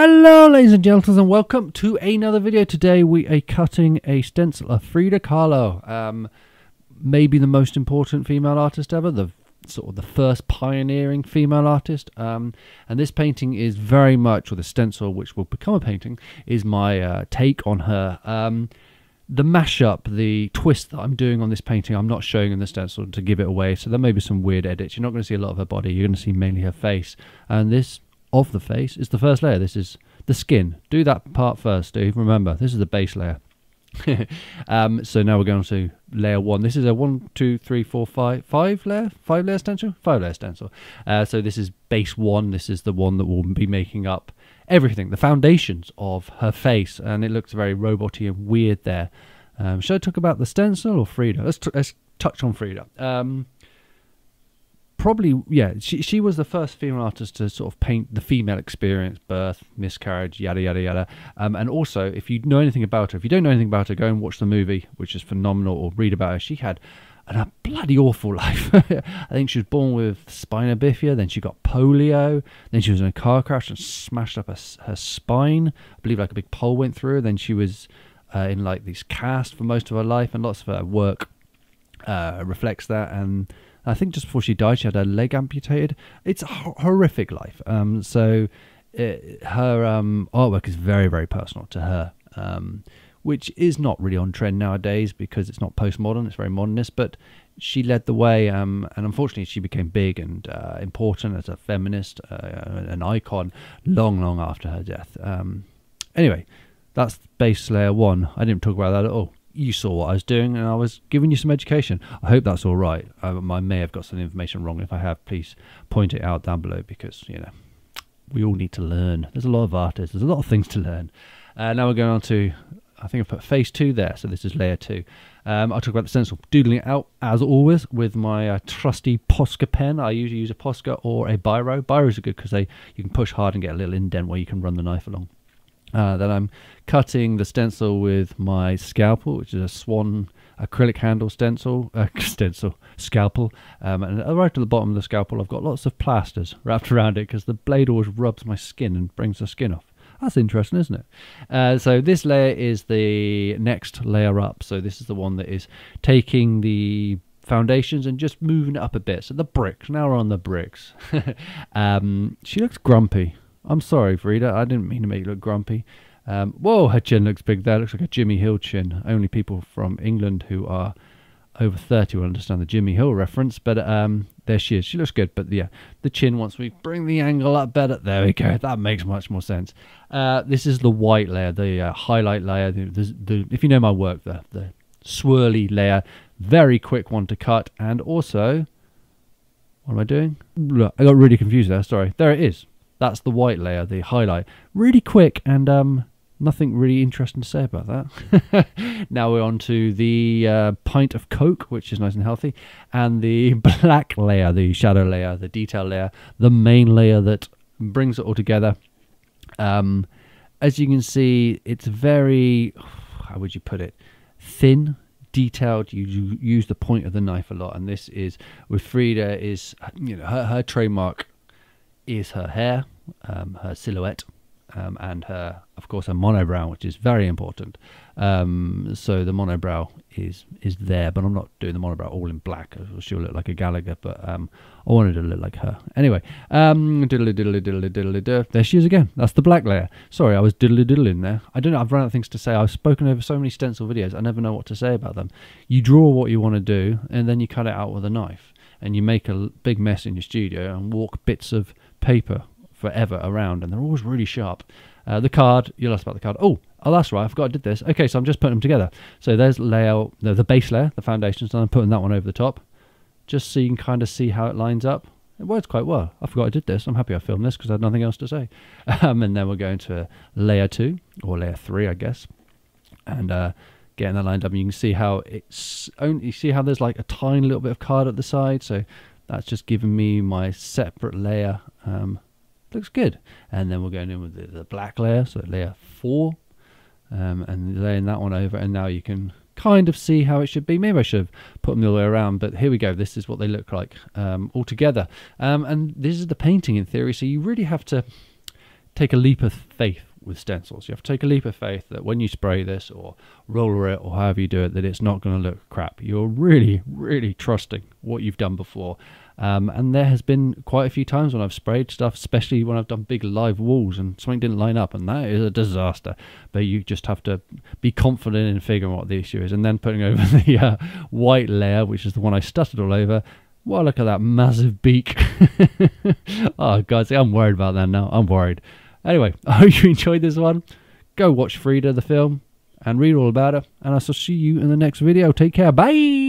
Hello, ladies and gentlemen, and welcome to another video. Today we are cutting a stencil of Frida Kahlo, um, maybe the most important female artist ever, the sort of the first pioneering female artist. Um, and this painting is very much, or the stencil, which will become a painting, is my uh, take on her. Um, the mashup, the twist that I'm doing on this painting, I'm not showing in the stencil to give it away. So there may be some weird edits. You're not going to see a lot of her body. You're going to see mainly her face. And this of the face is the first layer. This is the skin. Do that part first, Steve. Remember, this is the base layer. um, so now we're going to layer one. This is a one, two, three, four, five, five layer, five layer stencil, five layer stencil. Uh, so this is base one. This is the one that will be making up everything, the foundations of her face, and it looks very roboty and weird there. Um, should I talk about the stencil or Frida? Let's, let's touch on Frida. Um, probably yeah she she was the first female artist to sort of paint the female experience birth miscarriage yada yada yada. Um, and also if you know anything about her if you don't know anything about her go and watch the movie which is phenomenal or read about her. She had a bloody awful life. I think she was born with spina bifida then she got polio then she was in a car crash and smashed up her, her spine. I believe like a big pole went through. Her then she was uh, in like this cast for most of her life and lots of her work uh, reflects that. And I think just before she died, she had her leg amputated. It's a horrific life. Um, so it, her um, artwork is very, very personal to her, um, which is not really on trend nowadays because it's not postmodern. It's very modernist, but she led the way, um, and unfortunately, she became big and uh, important as a feminist, uh, an icon, long, long after her death. Um, anyway, that's base layer one. I didn't talk about that at all you saw what I was doing and I was giving you some education. I hope that's all right. Um, I may have got some information wrong. If I have, please point it out down below because, you know, we all need to learn. There's a lot of artists, there's a lot of things to learn. Uh, now we're going on to, I think I've put phase two there, so this is layer two. Um, I'll talk about the stencil. Doodling it out, as always, with my uh, trusty Posca pen. I usually use a Posca or a Biro. Biros are good because they you can push hard and get a little indent where you can run the knife along. Uh, then I'm cutting the stencil with my scalpel, which is a swan acrylic handle stencil, uh, stencil scalpel. Um, and right at the bottom of the scalpel, I've got lots of plasters wrapped around it because the blade always rubs my skin and brings the skin off. That's interesting, isn't it? Uh, so this layer is the next layer up. So this is the one that is taking the foundations and just moving it up a bit. So the bricks. Now we're on the bricks. um, she looks grumpy. I'm sorry, Frida. I didn't mean to make you look grumpy. Um, whoa, her chin looks big there. Looks like a Jimmy Hill chin. Only people from England who are over 30 will understand the Jimmy Hill reference. But um, there she is. She looks good. But yeah, the chin, once we bring the angle up better, there we go. That makes much more sense. Uh, this is the white layer, the uh, highlight layer. The, the, the, if you know my work, the, the swirly layer. Very quick one to cut. And also, what am I doing? I got really confused there. Sorry. There it is. That's the white layer, the highlight. Really quick and um, nothing really interesting to say about that. now we're on to the uh, pint of Coke, which is nice and healthy, and the black layer, the shadow layer, the detail layer, the main layer that brings it all together. Um, as you can see, it's very, how would you put it, thin, detailed. You, you use the point of the knife a lot, and this is with Frida is you know her, her trademark is her hair, um, her silhouette, um, and her, of course, her monobrow, which is very important. Um, so the monobrow is is there, but I'm not doing the monobrow all in black. She'll look like a Gallagher, but um, I wanted to look like her. Anyway, um, diddly diddly diddly diddly diddly. There she is again. That's the black layer. Sorry, I was diddly diddling there. I don't know. I've run out of things to say. I've spoken over so many stencil videos. I never know what to say about them. You draw what you want to do, and then you cut it out with a knife, and you make a big mess in your studio and walk bits of paper forever around, and they're always really sharp. Uh, the card, you'll ask about the card. Oh, oh, that's right. I forgot I did this. Okay, so I'm just putting them together. So there's layer, the, the base layer, the foundations, and I'm putting that one over the top, just so you can kind of see how it lines up. It works quite well. I forgot I did this. I'm happy I filmed this because I had nothing else to say. Um, and then we're going to layer two or layer three, I guess, and uh, getting that lined up. You can see how it's only you see how there's like a tiny little bit of card at the side. So that's just giving me my separate layer. Um, looks good. And then we're going in with the, the black layer so layer 4 um, and laying that one over. And now you can kind of see how it should be. Maybe I should have put them the other way around but here we go. This is what they look like um, all together. Um, and this is the painting in theory. So you really have to take a leap of faith with stencils. You have to take a leap of faith that when you spray this or roller it or however you do it, that it's not going to look crap. You're really, really trusting what you've done before. Um, and there has been quite a few times when I've sprayed stuff, especially when I've done big live walls and something didn't line up, and that is a disaster. But you just have to be confident in figuring what the issue is, and then putting over the uh, white layer, which is the one I stuttered all over. Well, look at that massive beak. oh, guys, I'm worried about that now. I'm worried. Anyway, I hope you enjoyed this one. Go watch Frida, the film, and read all about it. And I shall see you in the next video. Take care. Bye.